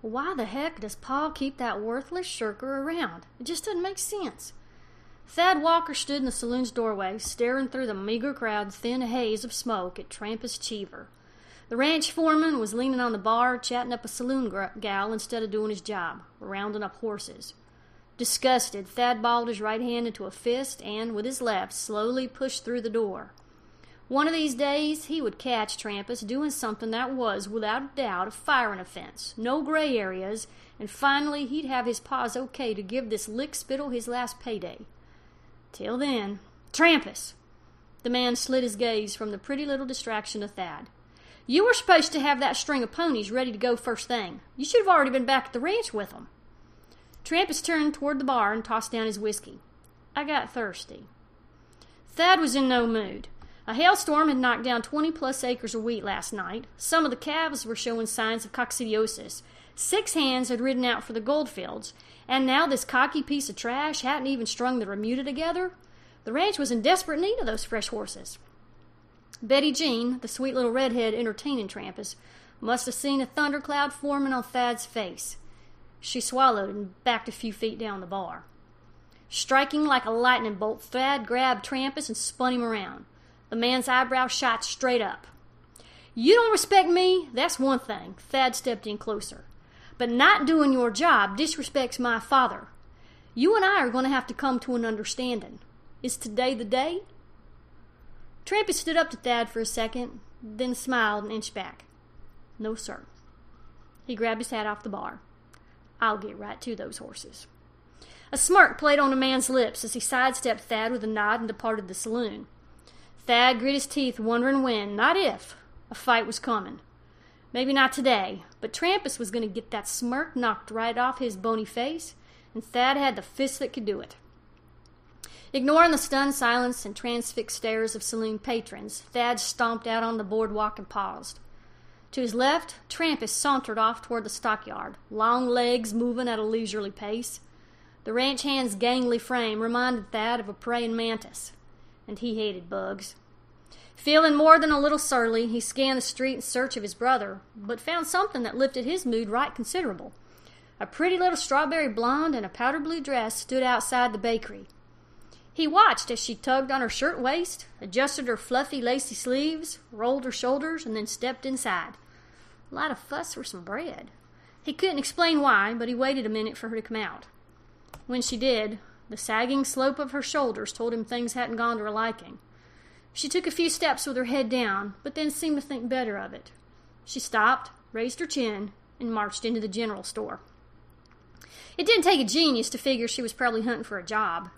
Why the heck does Pa keep that worthless shirker around? It just doesn't make sense. Thad Walker stood in the saloon's doorway, staring through the meager crowd's thin haze of smoke at Trampas Cheever. The ranch foreman was leaning on the bar, chatting up a saloon gal instead of doing his job, rounding up horses. Disgusted, Thad balled his right hand into a fist and, with his left, slowly pushed through the door. One of these days, he would catch Trampas doing something that was, without a doubt, a firing offense. No gray areas, and finally he'd have his pa's okay to give this lick spittle his last payday. Till then, Trampas! The man slid his gaze from the pretty little distraction of Thad. You were supposed to have that string of ponies ready to go first thing. You should have already been back at the ranch with them. Trampas turned toward the bar and tossed down his whiskey. I got thirsty. Thad was in no mood. A hailstorm had knocked down 20 plus acres of wheat last night. Some of the calves were showing signs of coccidiosis. Six hands had ridden out for the goldfields, and now this cocky piece of trash hadn't even strung the remuda together. The ranch was in desperate need of those fresh horses. Betty Jean, the sweet little redhead entertaining Trampas, must have seen a thundercloud forming on Thad's face. She swallowed and backed a few feet down the bar. Striking like a lightning bolt, Thad grabbed Trampas and spun him around. The man's eyebrows shot straight up. You don't respect me? That's one thing. Thad stepped in closer. But not doing your job disrespects my father. You and I are going to have to come to an understanding. Is today the day? Trampas stood up to Thad for a second, then smiled and inched back. No, sir. He grabbed his hat off the bar. I'll get right to those horses. A smirk played on the man's lips as he sidestepped Thad with a nod and departed the saloon. Thad grit his teeth, wondering when, not if, a fight was coming. Maybe not today, but Trampas was going to get that smirk knocked right off his bony face, and Thad had the fist that could do it. Ignoring the stunned silence and transfixed stares of saloon patrons, Thad stomped out on the boardwalk and paused. To his left, Trampas sauntered off toward the stockyard, long legs moving at a leisurely pace. The ranch hand's gangly frame reminded Thad of a praying mantis, and he hated bugs. Feeling more than a little surly, he scanned the street in search of his brother, but found something that lifted his mood right considerable. A pretty little strawberry blonde in a powder blue dress stood outside the bakery. He watched as she tugged on her shirt waist, adjusted her fluffy, lacy sleeves, rolled her shoulders, and then stepped inside. A lot of fuss for some bread. He couldn't explain why, but he waited a minute for her to come out. When she did, the sagging slope of her shoulders told him things hadn't gone to her liking. She took a few steps with her head down, but then seemed to think better of it. She stopped, raised her chin, and marched into the general store. It didn't take a genius to figure she was probably hunting for a job.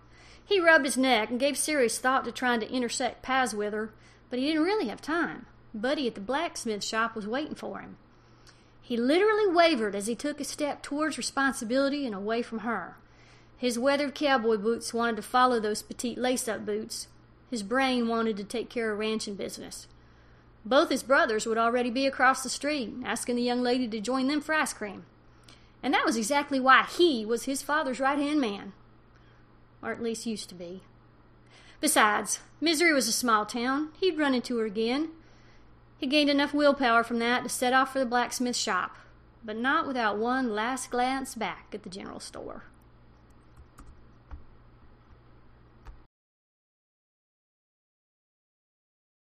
He rubbed his neck and gave serious thought to trying to intersect paths with her, but he didn't really have time. Buddy at the blacksmith shop was waiting for him. He literally wavered as he took a step towards responsibility and away from her. His weathered cowboy boots wanted to follow those petite lace up boots, his brain wanted to take care of ranching business. Both his brothers would already be across the street, asking the young lady to join them for ice cream. And that was exactly why he was his father's right hand man. Or at least used to be. Besides, Misery was a small town. He'd run into her again. He gained enough willpower from that to set off for the blacksmith shop, but not without one last glance back at the general store.